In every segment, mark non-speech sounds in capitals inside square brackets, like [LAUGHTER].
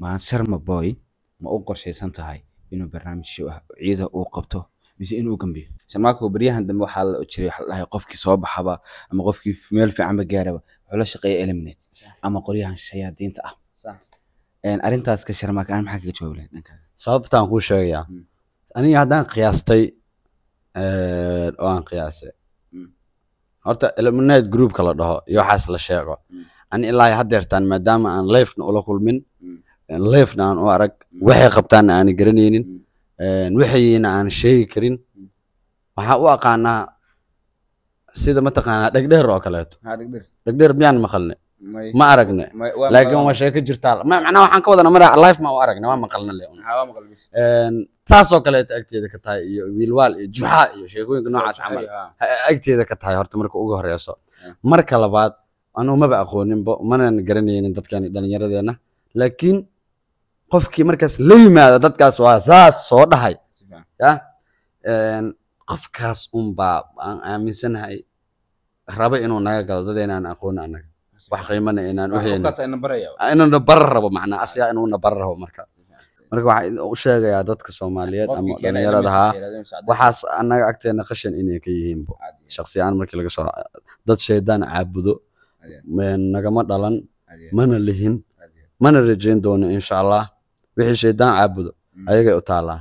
maan sharma boy ma u qorshaysan tahay inuu barnaamij show ah ciida uu qabto mise inuu gambiyo? Sharmaako baryahan dambe waxaa la jiray waxa la dhahay qofkii soo baxaba ama qofkii meel fiicanba gaaraba wuxuu la shaqeeya eliminate. Ama qoryahan shayaadiinta ah. Arrintaas ka sharmaaka aan maxaa kaga jawaabi lahayd dhankaaga sababtaan kuu sheegayaa Mm. aniga haddaan qiyaastay oo aan qiyaasay Mm. horta eliminate groupka la dhaho iyo waxaas la sheego. Mm. ani ilaa haddeertaan maadaama aan lifena ula kulmin Mm. lifena aan u arag. Waxay qabtaanna aan garanaynin. Mm. wixiina aan sheegi karin. Mm. waxaa u aqaanaa sida mataqaanaa dhegdheer oo kaleeto. Dhegdheer. Miyaan maqalne ma aragne laakiin waa sheeko jirtaa Ma- macnaha waxaan ka wadanaa mara life ma u aragne waa maqalna le saasoo kaleeto agteeda ka tahay iyo wiilwaal iyo juxaa iyo sheekooyinka noocaas camal. agteeda ka tahay horta marka ugu horeyso. Marka labaad anuu maba aqooninbo manan garanaynin dadkani dhallinyaradeenna laakiin qofkii markaas la yimaada dadkaas waa saas soo dhahay. Ya? Qofkaas unbaa aan aaminsanahay raba inuu naga galo dadeena aan aqoon anaga wax qiimana inaan u baraya inuuna bara rabo macnaa asiga inuuna bara rabo marka. Marka waxaan u sheegayaa dadka soomaaliyeed ama dhallinyarada haa waxaas annaga agteena qashan inay ka yihiinbo shaksiyaan markii laga soo dad shaydaan caabudo nagama dhalan mana lihin mana rajayn doono insha allah wixii shaydaan caabudo ayagay u taalaa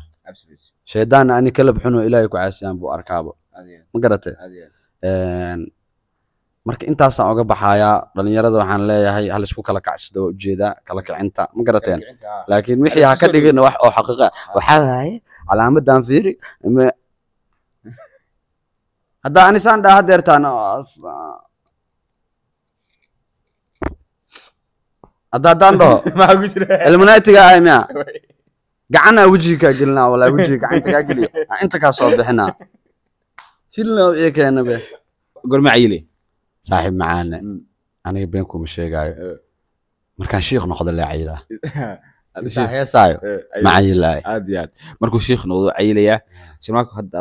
shaydaanna ani kalab xunoo ilaahay ku caasiyaan buu arkaabo. Ma garatay Een, marka intaasaan oga baxayaa dhalinyarada waxaan leeyahay hal isku kala kacsado waa u jeedaa kala kicinta. Ma garateen? laakiin wixii ha ka dhigin wax oo xaqiiqa waxaa waaye calaamadan fiiri ma- [LAUGHS] hadda anisaan dhaa hadeertaan hadda haddaan dhaho illuminatiga ahay miya. [LAUGHS] Gacanaa wejiga kaa gelinaa walaa wejiga gacanta kaa geliyo. [LAUGHS] Inta kaa soo bixinaa filna iyo keena be. Gorma cayile saaxiib macaane. Mm. aniga been kuma sheegaayo. Eh. markaan shiikh noqdo lee cayilaa heesaayo ma cayilaayo aad iyo aad. Markuu shiikh noqdo cayilayaa shirmaako hadda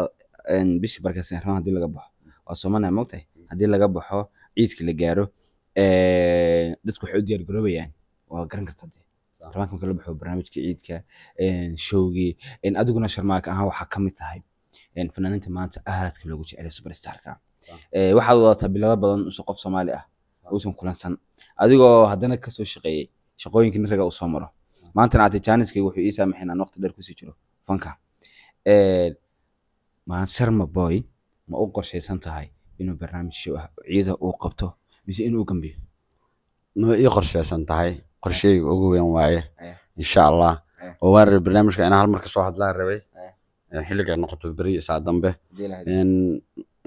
bishii barkaas ramaan haddii laga baxo. Waa soomanaya mogtahay haddii laga baxo ciidka la gaaro dadku waxay u diyaar garoobayaan waa garan kartaa dee ramaanka marka la baxo barnaamijka ciidka showgii adiguna sharmaaka ahaan waxaa ka mid tahay fanaaniinta maanta aadka loogu jecel superstarka. Waxaad wadataa bilado badan use qof soomaali ah uusan kulansan. Adigoo haddana ka soo shaqeeyey shaqooyinka nin raga uu soo maro. Maantana ate jaaniskayga wuxuu ii saamaxay inaan waqti dheer ku sii jiro fanka. Sharma boy ma u qorshaysan tahay inuu barnaamij show ah ciida uu qabto mise inuu gambiyo? Ma ii qorsheysan tahay qorsheyga ugu weyn waaye Eh. insha allah Eh. oo waan rabay barnaamijka inaan hal mar ka soo hadlaan rabay Eh. Xilliga noqoto beri saa dambe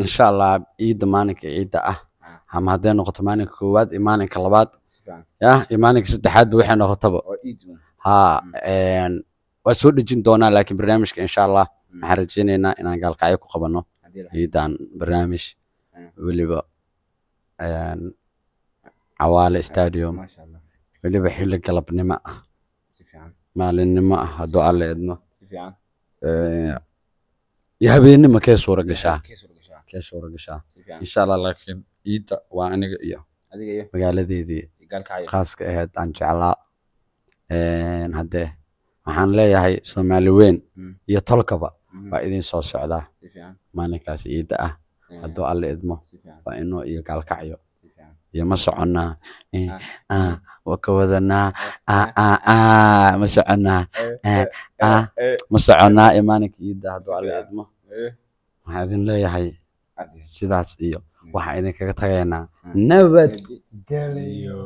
insha allah ciidda maalinka ciidda ah Ah. ama hadday noqoto maalinka koowaad iyo maalinka labaad si fiican. ya iyo maalinka saddexaadba waxay noqotaba haa Mm. waa soo dhejin doonaa laakiin barnaamijka insha allah Mm. waxaan rajaynaynaa inaan gaalkacyo ku qabano ciidan barnaamij weliba cawaale stadium. Weliba xilli galabnimo. Ah maalinimo ah hadduu alle idmo iyo habeennimo kee suura gashaa? Kee suura gashaa. insha allah laakiin ciidda waa aniga iyo magaaladeedii. Khaaska ahayd aan jeclaa. Haddee waxaan leeyahay soomaali weyn Mm. iyo tolkaba Mhm. waa idin soo socdaa. Maalinkaas ciidda ah Eh, hadduu alle idmo waa inuu iyo gaalkacyo iyo ma soconnaa. Eh, Ah. ah, waa ka wadanaa ah, ah, ah, ma soconnaa Eh, ah, eh, ma soconnaa iyo maalinka ciidda hadduu fiican. idmo eh. waxaan idin leeyahay sidaas iyo waxaan idinkaga tagaynaa. Nabad Galiyo.